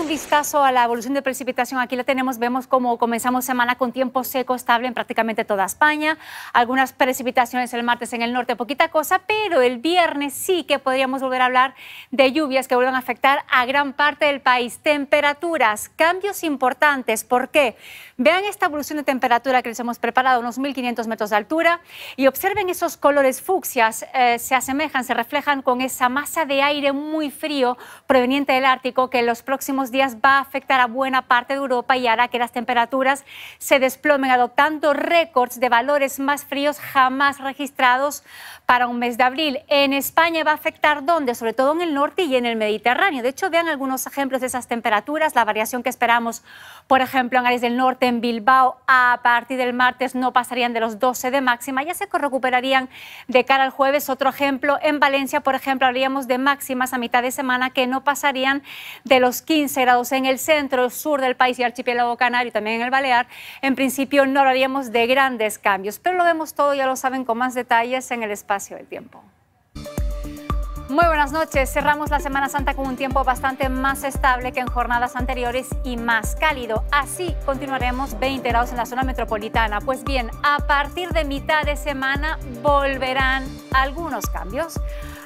un vistazo a la evolución de precipitación, aquí la tenemos, vemos cómo comenzamos semana con tiempo seco estable en prácticamente toda España, algunas precipitaciones el martes en el norte, poquita cosa, pero el viernes sí que podríamos volver a hablar de lluvias que vuelvan a afectar a gran parte del país. Temperaturas, cambios importantes, ¿por qué? Vean esta evolución de temperatura que les hemos preparado, unos 1.500 metros de altura, y observen esos colores fucsias, eh, se asemejan, se reflejan con esa masa de aire muy frío proveniente del Ártico que en los próximos días va a afectar a buena parte de Europa y hará que las temperaturas se desplomen, adoptando récords de valores más fríos jamás registrados para un mes de abril. En España va a afectar dónde? Sobre todo en el norte y en el Mediterráneo. De hecho, vean algunos ejemplos de esas temperaturas, la variación que esperamos, por ejemplo, en áreas del norte en Bilbao a partir del martes no pasarían de los 12 de máxima, ya se recuperarían de cara al jueves. Otro ejemplo, en Valencia, por ejemplo, habríamos de máximas a mitad de semana que no pasarían de los 15 grados en el centro, sur del país y archipiélago canario también en el Balear. En principio no hablaríamos de grandes cambios, pero lo vemos todo, ya lo saben, con más detalles en el espacio del tiempo. Muy buenas noches. Cerramos la Semana Santa con un tiempo bastante más estable que en jornadas anteriores y más cálido. Así continuaremos 20 grados en la zona metropolitana. Pues bien, a partir de mitad de semana volverán algunos cambios.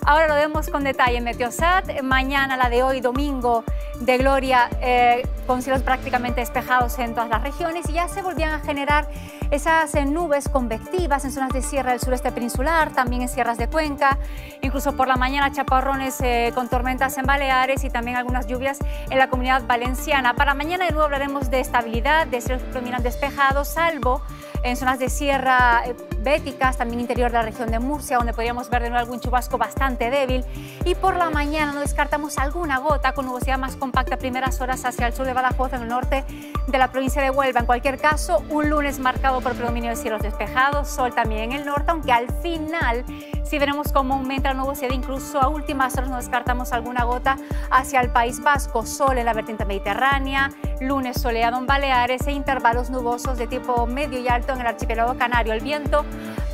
Ahora lo vemos con detalle en Meteosat. Mañana, la de hoy, domingo, de gloria, eh, con cielos prácticamente despejados en todas las regiones. Y ya se volvían a generar esas eh, nubes convectivas en zonas de sierra del sureste peninsular, también en sierras de Cuenca. Incluso por la mañana, chaparrones eh, con tormentas en Baleares y también algunas lluvias en la comunidad valenciana. Para mañana, de nuevo, hablaremos de estabilidad, de cielos predominantes despejados, salvo en zonas de sierra béticas, también interior de la región de Murcia, donde podríamos ver de nuevo algún chubasco bastante débil. Y por la mañana no descartamos alguna gota con nubosidad más compacta primeras horas hacia el sur de Badajoz, en el norte de la provincia de Huelva. En cualquier caso, un lunes marcado por predominio de cielos despejados, sol también en el norte, aunque al final sí veremos cómo aumenta la nubosidad, incluso a últimas horas no descartamos alguna gota hacia el País Vasco, sol en la vertiente mediterránea, lunes soleado en Baleares e intervalos nubosos de tipo medio y alto en el archipiélago canario. El viento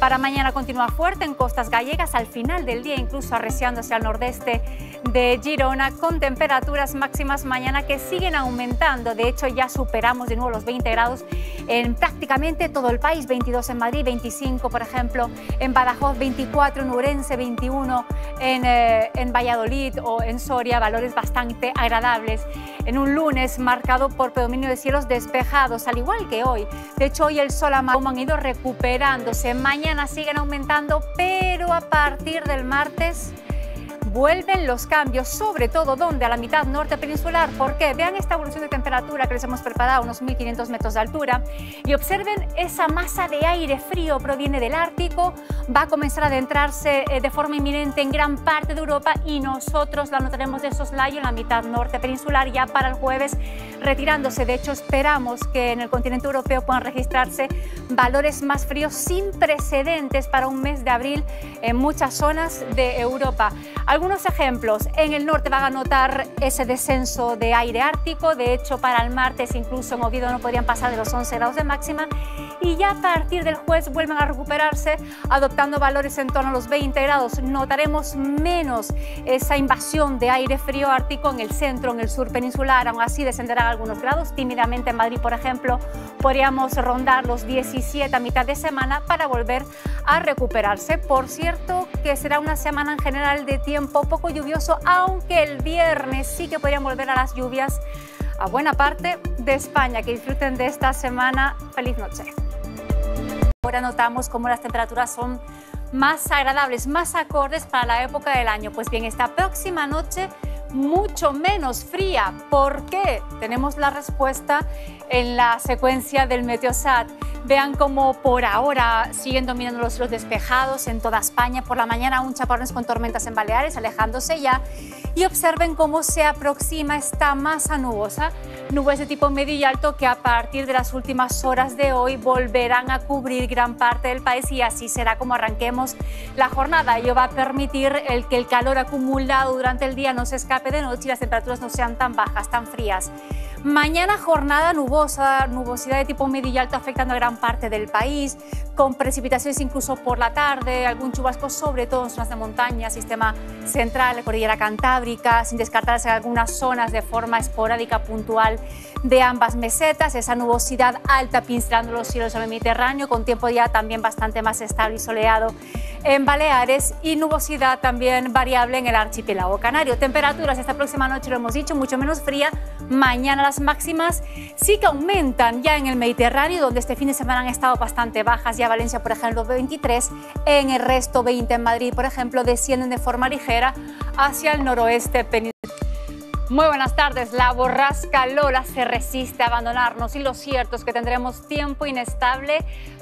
para mañana continúa fuerte en costas gallegas, al final del día incluso arreciando hacia el nordeste de Girona, con temperaturas máximas mañana que siguen aumentando. De hecho, ya superamos de nuevo los 20 grados en prácticamente todo el país, 22 en Madrid, 25 por ejemplo en Badajoz, 24 en Urense, 21 en, eh, en Valladolid o en Soria, valores bastante agradables. En un lunes marcado por predominio de cielos despejados, al igual que hoy. De hecho, hoy el sol amarillo han ido recuperándose. Mañana siguen aumentando, pero a partir del martes vuelven los cambios, sobre todo donde a la mitad norte peninsular. ¿Por qué? Vean esta evolución de temperatura que les hemos preparado, unos 1500 metros de altura, y observen esa masa de aire frío proviene del Ártico, va a comenzar a adentrarse eh, de forma inminente en gran parte de Europa y nosotros la notaremos de soslayo en la mitad norte peninsular ya para el jueves retirándose. De hecho, esperamos que en el continente europeo puedan registrarse valores más fríos sin precedentes para un mes de abril en muchas zonas de Europa. Algunos ejemplos, en el norte van a notar ese descenso de aire ártico, de hecho para el martes incluso en Oviedo no podrían pasar de los 11 grados de máxima y ya a partir del jueves vuelven a recuperarse adoptando valores en torno a los 20 grados. Notaremos menos esa invasión de aire frío ártico en el centro, en el sur peninsular, aún así descenderán algunos grados. Tímidamente en Madrid, por ejemplo, podríamos rondar los 17 a mitad de semana para volver a recuperarse. Por cierto, que será una semana en general de tiempo poco lluvioso, aunque el viernes sí que podrían volver a las lluvias a buena parte de España. Que disfruten de esta semana. Feliz noche. Ahora notamos cómo las temperaturas son más agradables, más acordes para la época del año. Pues bien, esta próxima noche mucho menos fría. ¿Por qué? Tenemos la respuesta en la secuencia del Meteosat. Vean cómo por ahora siguen dominando los cielos despejados en toda España. Por la mañana aún chaparrones con tormentas en Baleares, alejándose ya. Y observen cómo se aproxima esta masa nubosa, nubes de tipo medio y alto que a partir de las últimas horas de hoy volverán a cubrir gran parte del país y así será como arranquemos la jornada. Ello va a permitir el que el calor acumulado durante el día no se escape de noche y las temperaturas no sean tan bajas, tan frías. Mañana jornada nubosa, nubosidad de tipo medio y alto afectando a gran parte del país, con precipitaciones incluso por la tarde, algún chubasco sobre todo en zonas de montaña, sistema central, cordillera cantábrica, sin descartarse algunas zonas de forma esporádica puntual de ambas mesetas, esa nubosidad alta pincelando los cielos del Mediterráneo, con tiempo ya también bastante más estable y soleado en Baleares y nubosidad también variable en el archipiélago canario. Temperaturas esta próxima noche, lo hemos dicho, mucho menos fría. Mañana máximas sí que aumentan ya en el Mediterráneo, donde este fin de semana han estado bastante bajas. Ya Valencia, por ejemplo, 23, en el resto 20 en Madrid, por ejemplo, descienden de forma ligera hacia el noroeste peninsular. Muy buenas tardes. La borrasca Lola se resiste a abandonarnos y lo cierto es que tendremos tiempo inestable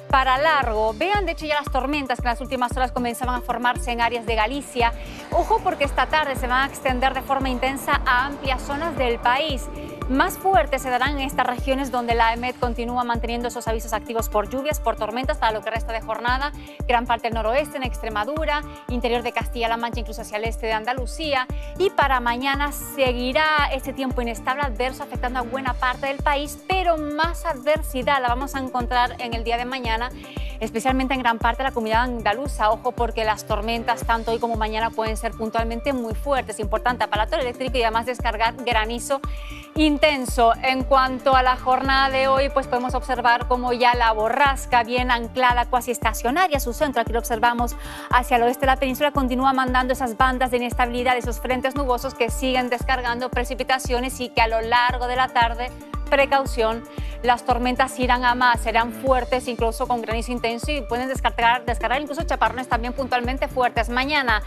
para largo. Vean, de hecho, ya las tormentas que en las últimas horas comenzaban a formarse en áreas de Galicia. Ojo porque esta tarde se van a extender de forma intensa a amplias zonas del país. Más fuertes se darán en estas regiones donde la EMET continúa manteniendo esos avisos activos por lluvias, por tormentas para lo que resta de jornada, gran parte del noroeste, en Extremadura, interior de Castilla-La Mancha, incluso hacia el este de Andalucía. Y para mañana seguirá este tiempo inestable adverso afectando a buena parte del país, pero más adversidad la vamos a encontrar en el día de mañana especialmente en gran parte de la comunidad andaluza. Ojo porque las tormentas tanto hoy como mañana pueden ser puntualmente muy fuertes, importante aparato eléctrico y además descargar granizo intenso. En cuanto a la jornada de hoy, pues podemos observar como ya la borrasca bien anclada, cuasi estacionaria, su centro, aquí lo observamos hacia el oeste de la península, continúa mandando esas bandas de inestabilidad, esos frentes nubosos que siguen descargando precipitaciones y que a lo largo de la tarde, precaución, las tormentas irán a más, serán fuertes, incluso con granizo intenso y pueden descargar, descargar incluso chaparrones también puntualmente fuertes. Mañana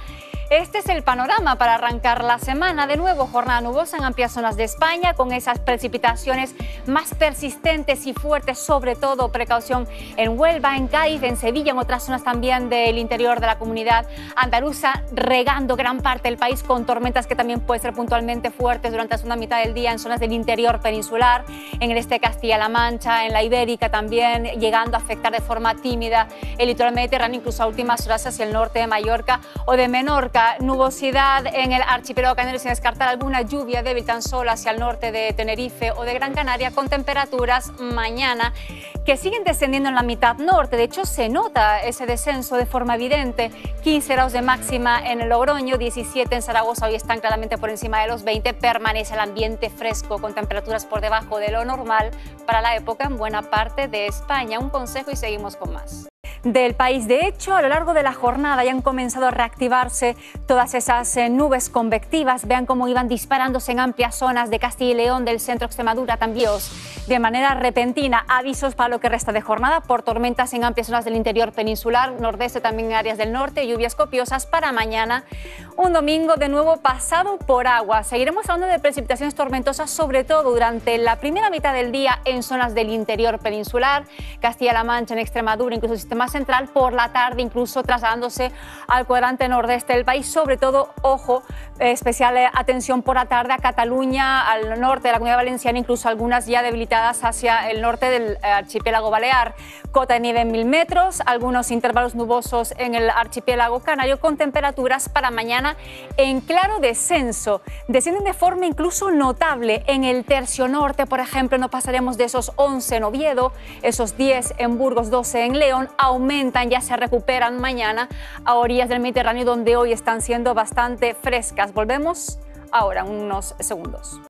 este es el panorama para arrancar la semana. De nuevo, jornada nubosa en amplias zonas de España, con esas precipitaciones más persistentes y fuertes, sobre todo precaución en Huelva, en Cádiz, en Sevilla, en otras zonas también del interior de la comunidad andaluza, regando gran parte del país con tormentas que también pueden ser puntualmente fuertes durante la segunda mitad del día en zonas del interior peninsular, en el este de Castilla-La Mancha, en la Ibérica también, llegando a afectar de forma tímida el litoral mediterráneo, incluso a últimas horas hacia el norte de Mallorca o de Menorca nubosidad en el archipiélago canario sin descartar alguna lluvia débil tan solo hacia el norte de Tenerife o de Gran Canaria con temperaturas mañana que siguen descendiendo en la mitad norte. De hecho, se nota ese descenso de forma evidente. 15 grados de máxima en el Logroño, 17 en Zaragoza, hoy están claramente por encima de los 20. Permanece el ambiente fresco con temperaturas por debajo de lo normal para la época en buena parte de España. Un consejo y seguimos con más del país. De hecho, a lo largo de la jornada ya han comenzado a reactivarse todas esas eh, nubes convectivas. Vean cómo iban disparándose en amplias zonas de Castilla y León, del centro Extremadura también. De manera repentina, avisos para lo que resta de jornada por tormentas en amplias zonas del interior peninsular, nordeste también en áreas del norte, lluvias copiosas para mañana. Un domingo de nuevo pasado por agua. Seguiremos hablando de precipitaciones tormentosas, sobre todo durante la primera mitad del día en zonas del interior peninsular, Castilla-La Mancha, en Extremadura, incluso sistemas central por la tarde, incluso trasladándose al cuadrante nordeste del país. Sobre todo, ojo, especial atención por la tarde a Cataluña, al norte de la Comunidad Valenciana, incluso algunas ya debilitadas hacia el norte del eh, archipiélago balear. Cota de nieve en mil metros, algunos intervalos nubosos en el archipiélago canario con temperaturas para mañana en claro descenso. Descienden de forma incluso notable en el tercio norte, por ejemplo, no pasaremos de esos 11 en Oviedo, esos 10 en Burgos, 12 en León, ya se recuperan mañana a orillas del Mediterráneo donde hoy están siendo bastante frescas. Volvemos ahora, unos segundos.